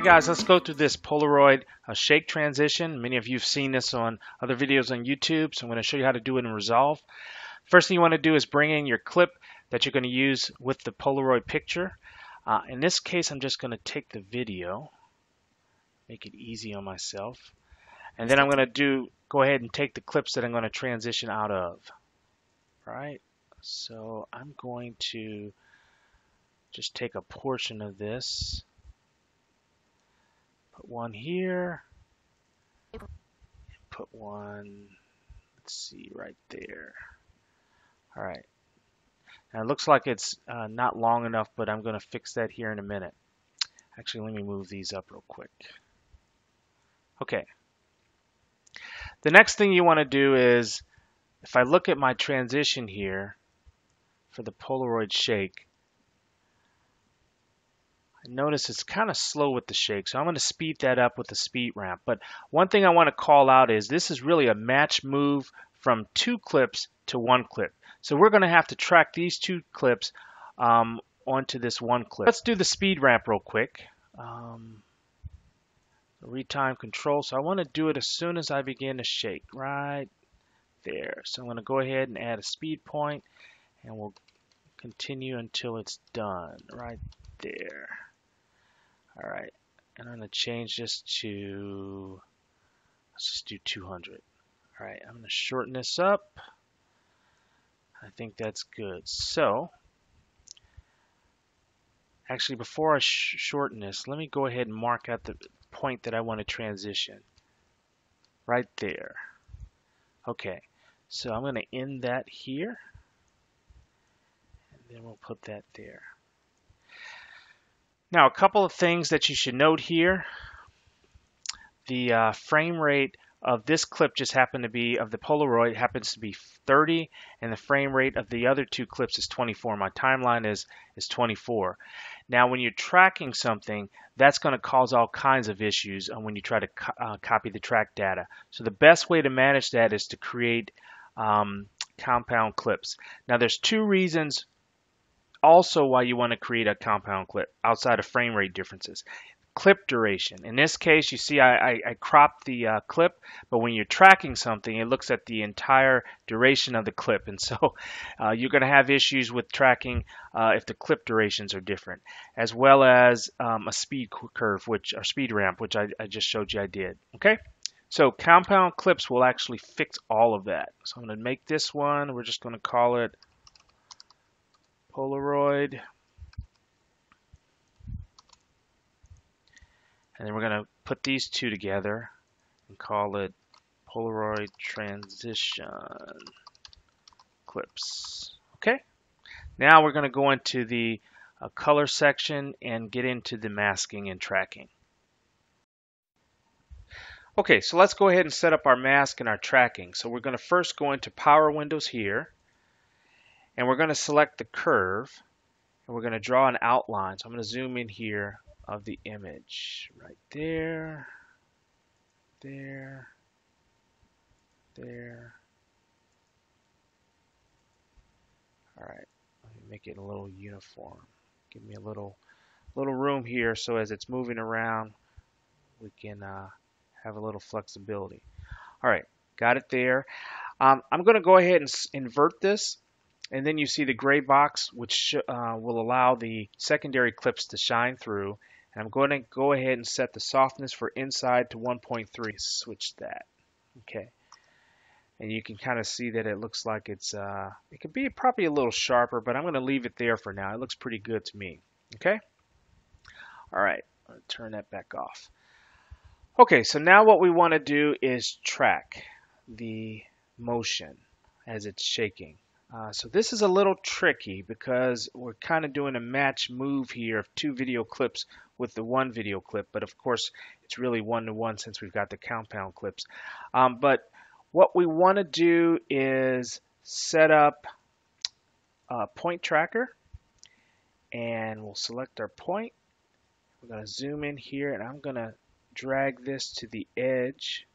Okay guys, let's go through this Polaroid uh, shake transition. Many of you have seen this on other videos on YouTube, so I'm going to show you how to do it in Resolve. First thing you want to do is bring in your clip that you're going to use with the Polaroid picture. Uh, in this case, I'm just going to take the video, make it easy on myself, and then I'm going to do go ahead and take the clips that I'm going to transition out of. All right, so I'm going to just take a portion of this, put one here, put one, let's see, right there. All right. Now it looks like it's uh, not long enough, but I'm going to fix that here in a minute. Actually, let me move these up real quick. Okay. The next thing you want to do is, if I look at my transition here for the Polaroid shake, notice it's kind of slow with the shake, so I'm going to speed that up with the speed ramp. But one thing I want to call out is this is really a match move from two clips to one clip. So we're going to have to track these two clips um, onto this one clip. Let's do the speed ramp real quick. Um, retime control. So I want to do it as soon as I begin to shake, right there. So I'm going to go ahead and add a speed point, and we'll continue until it's done, right there. All right, and I'm to change this to, let's just do 200. All right, I'm to shorten this up. I think that's good. So, actually before I sh shorten this, let me go ahead and mark out the point that I want to transition. Right there. Okay, so I'm going to end that here. And then we'll put that there. Now, a couple of things that you should note here. The uh, frame rate of this clip just happened to be of the Polaroid happens to be 30 and the frame rate of the other two clips is 24. My timeline is is 24. Now when you're tracking something that's going to cause all kinds of issues when you try to co uh, copy the track data. So the best way to manage that is to create um, compound clips. Now there's two reasons also why you want to create a compound clip outside of frame rate differences clip duration. In this case, you see I, I, I cropped the uh, clip, but when you're tracking something, it looks at the entire duration of the clip. And so uh, you're going to have issues with tracking uh, if the clip durations are different, as well as um, a speed curve, which or speed ramp, which I, I just showed you I did. Okay. So compound clips will actually fix all of that. So I'm going to make this one. We're just going to call it Polaroid. And then we're going to put these two together and call it Polaroid Transition Clips. Okay. Now we're going to go into the uh, color section and get into the masking and tracking. Okay, so let's go ahead and set up our mask and our tracking. So we're going to first go into Power Windows here, and we're going to select the curve, and we're going to draw an outline. So I'm going to zoom in here of the image right there, there, there. All right, let me make it a little uniform. Give me a little little room here so as it's moving around, we can uh, have a little flexibility. All right, got it there. Um, I'm going to go ahead and invert this and then you see the gray box which uh, will allow the secondary clips to shine through and I'm going to go ahead and set the softness for inside to 1.3. Switch that. Okay. And you can kind of see that it looks like it's, uh, it could be probably a little sharper, but I'm going to leave it there for now. It looks pretty good to me. Okay. All right. turn that back off. Okay, so now what we want to do is track the motion as it's shaking. Uh, so this is a little tricky because we're kind of doing a match move here of two video clips with the one video clip, but of course it's really one-to-one -one since we've got the compound clips. Um, but what we want to do is set up a point tracker and we'll select our point. We're going to zoom in here and I'm going to drag this to the edge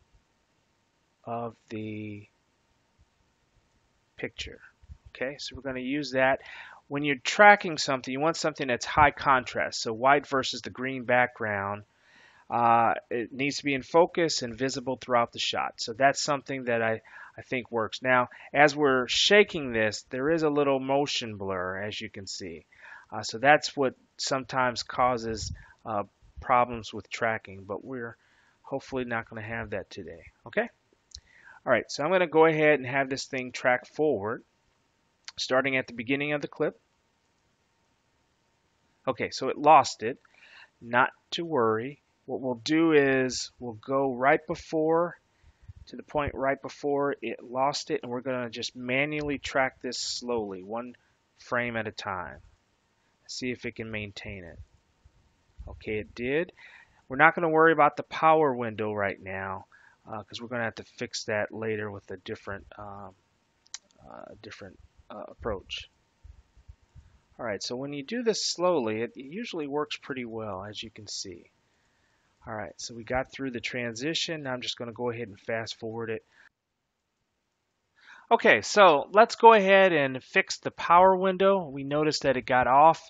of the picture. Okay, so we're going to use that. When you're tracking something, you want something that's high contrast. So white versus the green background. uh, it needs to be in focus and visible throughout the shot. So that's something that I, I think works. Now, as we're shaking this, there is a little motion blur, as you can see. Uh, so that's what sometimes causes uh, problems with tracking, but we're hopefully not going to have that today. Okay? All right, so I'm going to go ahead and have this thing track forward, starting at the beginning of the clip. Okay, so it lost it. Not to worry. What we'll do is we'll go right before to the point right before it lost it, and we're going to just manually track this slowly, one frame at a time. See if it can maintain it. Okay, it did. We're not going to worry about the power window right now because uh, we're going to have to fix that later with a different um, uh, different uh, approach. All right, so when you do this slowly, it usually works pretty well, as you can see. All right, so we got through the transition. Now I'm just going to go ahead and fast forward it. Okay, so let's go ahead and fix the power window. We noticed that it got off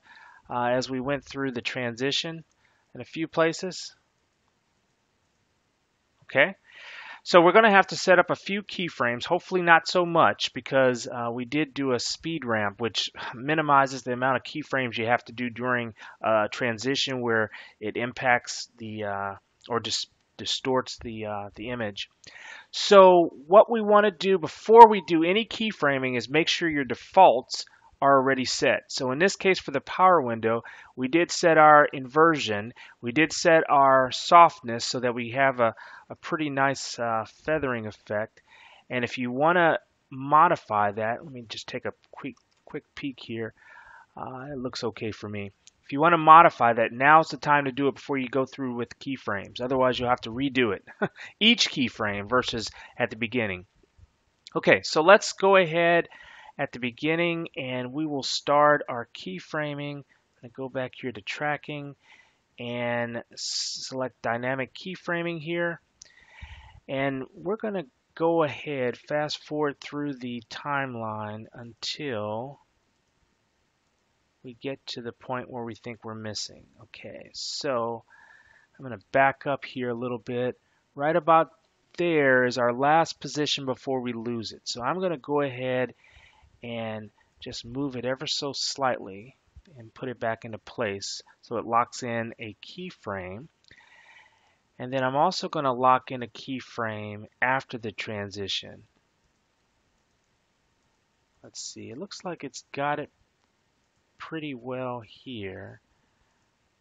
uh, as we went through the transition in a few places. Okay, so we're going to have to set up a few keyframes, hopefully not so much because uh, we did do a speed ramp which minimizes the amount of keyframes you have to do during uh, transition where it impacts the uh, or dis distorts the, uh, the image. So what we want to do before we do any keyframing is make sure your defaults are already set. So in this case for the power window, we did set our inversion, we did set our softness so that we have a, a pretty nice uh, feathering effect. And if you want to modify that, let me just take a quick quick peek here. Uh, it looks okay for me. If you want to modify that, now's the time to do it before you go through with keyframes. Otherwise, you'll have to redo it, each keyframe versus at the beginning. Okay, so let's go ahead at the beginning and we will start our keyframing. To go back here to tracking and select dynamic keyframing here. And we're going to go ahead, fast forward through the timeline until we get to the point where we think we're missing. Okay, so I'm going to back up here a little bit. Right about there is our last position before we lose it. So I'm going to go ahead and just move it ever so slightly and put it back into place so it locks in a keyframe. And then I'm also going to lock in a keyframe after the transition. Let's see, it looks like it's got it pretty well here.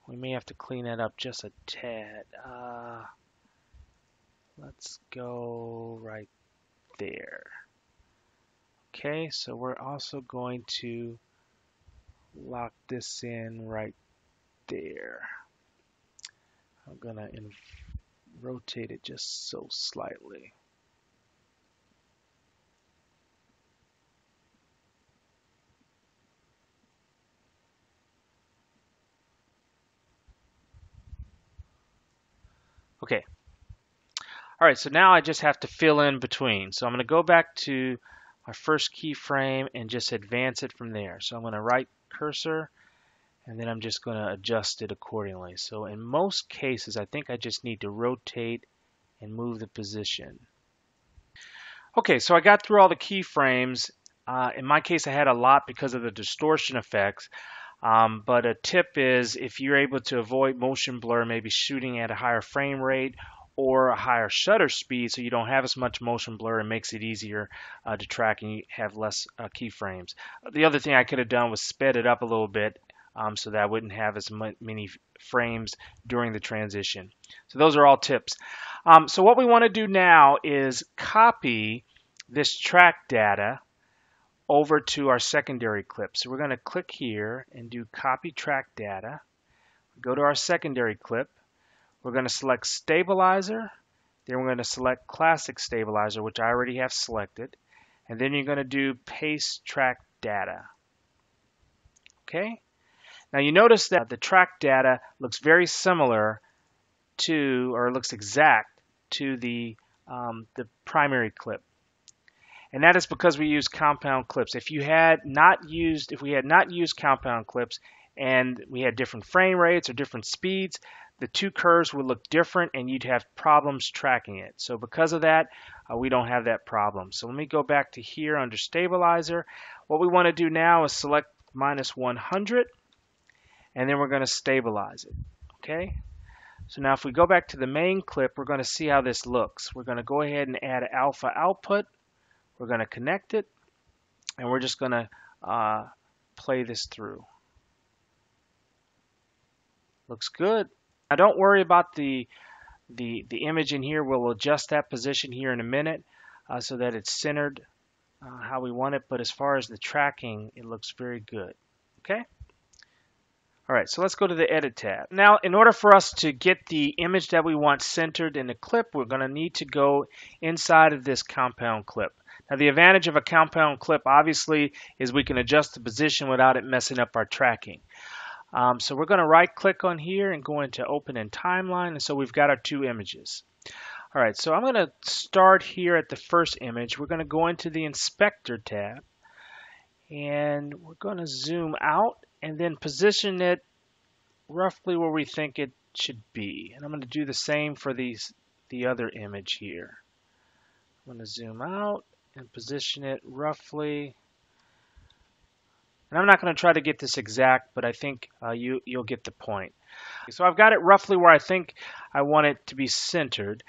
We may have to clean that up just a tad. Uh, let's go right there. Okay, so we're also going to lock this in right there. I'm going to rotate it just so slightly. Okay. All right, so now I just have to fill in between. So I'm going to go back to my first keyframe and just advance it from there. So I'm going to right cursor and then I'm just going to adjust it accordingly. So in most cases, I think I just need to rotate and move the position. Okay, so I got through all the keyframes. Uh, in my case, I had a lot because of the distortion effects. Um, but a tip is if you're able to avoid motion blur, maybe shooting at a higher frame rate or a higher shutter speed so you don't have as much motion blur and makes it easier uh, to track and you have less uh, keyframes. The other thing I could have done was sped it up a little bit um, so that I wouldn't have as many frames during the transition. So those are all tips. Um, so what we want to do now is copy this track data over to our secondary clip. So we're going to click here and do copy track data. Go to our secondary clip we're going to select stabilizer. Then we're going to select classic stabilizer, which I already have selected. And then you're going to do paste track data. Okay. Now you notice that the track data looks very similar to, or looks exact to the, um, the primary clip. And that is because we use compound clips. If you had not used, if we had not used compound clips, and we had different frame rates or different speeds, the two curves would look different and you'd have problems tracking it. So because of that, uh, we don't have that problem. So let me go back to here under stabilizer. What we want to do now is select minus 100 and then we're going to stabilize it. Okay. So now if we go back to the main clip, we're going to see how this looks. We're going to go ahead and add alpha output. We're going to connect it and we're just going to uh, play this through. Looks good. Now don't worry about the, the, the image in here. We'll adjust that position here in a minute uh, so that it's centered uh, how we want it. But as far as the tracking, it looks very good. Okay. All right, so let's go to the Edit tab. Now, in order for us to get the image that we want centered in the clip, we're going to need to go inside of this compound clip. Now, the advantage of a compound clip, obviously, is we can adjust the position without it messing up our tracking. Um, so we're going to right click on here and go into open in timeline. And so we've got our two images. All right, so I'm going to start here at the first image. We're going to go into the inspector tab and we're going to zoom out and then position it roughly where we think it should be. And I'm going to do the same for these the other image here. I'm going to zoom out and position it roughly and I'm not going to try to get this exact, but I think uh, you, you'll get the point. So I've got it roughly where I think I want it to be centered.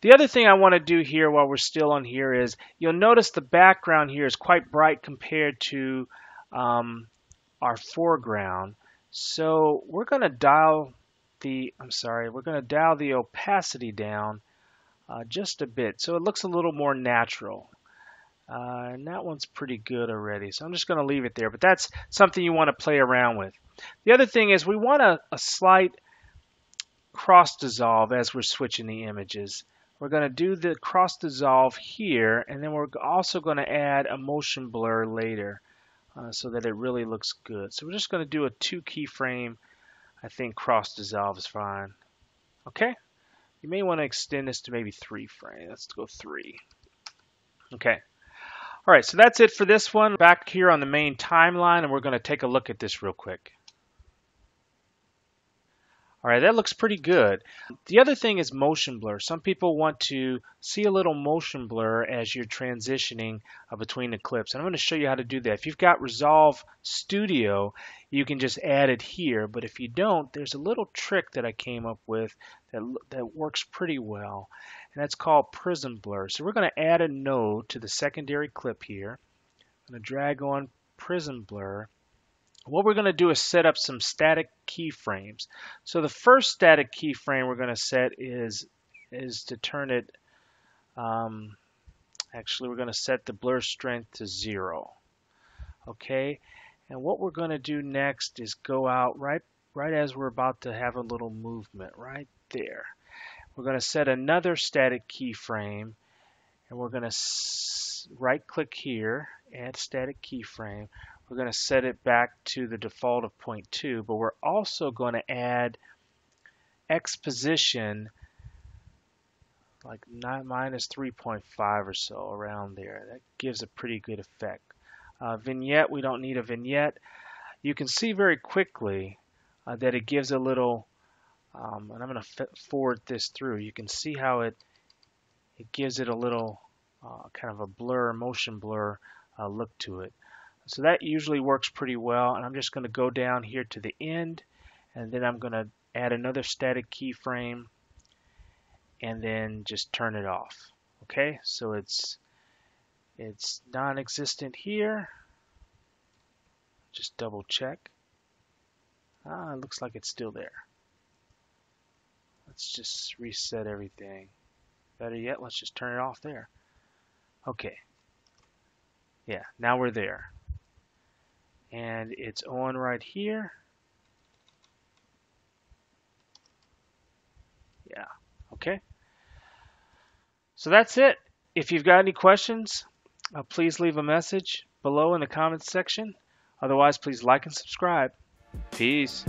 The other thing I want to do here while we're still on here is you'll notice the background here is quite bright compared to um, our foreground. So we're going to dial the, I'm sorry, we're going to dial the opacity down uh, just a bit so it looks a little more natural. Uh, and that one's pretty good already. So I'm just going to leave it there. But that's something you want to play around with. The other thing is we want a, a slight cross dissolve as we're switching the images. We're going to do the cross dissolve here, and then we're also going to add a motion blur later uh, so that it really looks good. So we're just going to do a two keyframe. I think cross dissolve is fine. Okay? You may want to extend this to maybe three frames. Let's go three. Okay. All right, so that's it for this one. Back here on the main timeline, and we're going to take a look at this real quick. All right, that looks pretty good. The other thing is motion blur. Some people want to see a little motion blur as you're transitioning uh, between the clips. And I'm going to show you how to do that. If you've got Resolve Studio, you can just add it here. But if you don't, there's a little trick that I came up with that, that works pretty well and that's called Prism Blur. So we're going to add a node to the secondary clip here. I'm going to drag on Prism Blur. What we're going to do is set up some static keyframes. So the first static keyframe we're going to set is is to turn it. Um, actually, we're going to set the blur strength to zero. Okay, and what we're going to do next is go out right right as we're about to have a little movement right there. We're going to set another static keyframe and we're going to right click here, add static keyframe. We're going to set it back to the default of 0.2, but we're also going to add X position like minus 3.5 or so around there. That gives a pretty good effect. Uh, vignette, we don't need a vignette. You can see very quickly uh, that it gives a little um, and I'm going to forward this through. You can see how it it gives it a little uh, kind of a blur, motion blur uh, look to it. So that usually works pretty well. And I'm just going to go down here to the end, and then I'm going to add another static keyframe, and then just turn it off. Okay, so it's it's non-existent here. Just double check. Ah, it looks like it's still there. Let's just reset everything. Better yet, let's just turn it off there. Okay. Yeah, now we're there. And it's on right here. Yeah, okay. So that's it. If you've got any questions, uh, please leave a message below in the comments section. Otherwise, please like and subscribe. Peace.